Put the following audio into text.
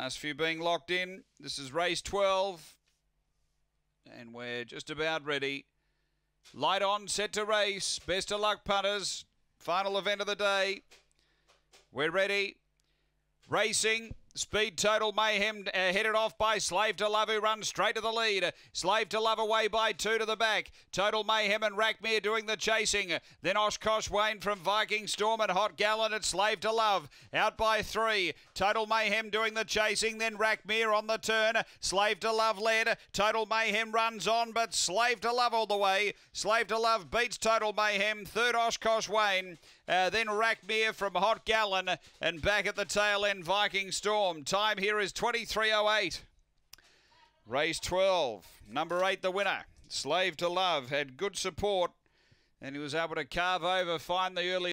Last few being locked in. This is race 12. And we're just about ready. Light on, set to race. Best of luck, punters. Final event of the day. We're ready. Racing. Speed Total Mayhem uh, headed off by Slave to Love who runs straight to the lead. Slave to Love away by two to the back. Total Mayhem and Rackmere doing the chasing. Then Oshkosh Wayne from Viking Storm and Hot Gallon at Slave to Love. Out by three. Total Mayhem doing the chasing. Then Rackmere on the turn. Slave to Love led. Total Mayhem runs on but Slave to Love all the way. Slave to Love beats Total Mayhem. Third Oshkosh Wayne. Uh, then Rackmere from Hot Gallon and back at the tail end Viking Storm. Time here is 23.08. Race 12. Number 8 the winner. Slave to Love had good support and he was able to carve over, find the early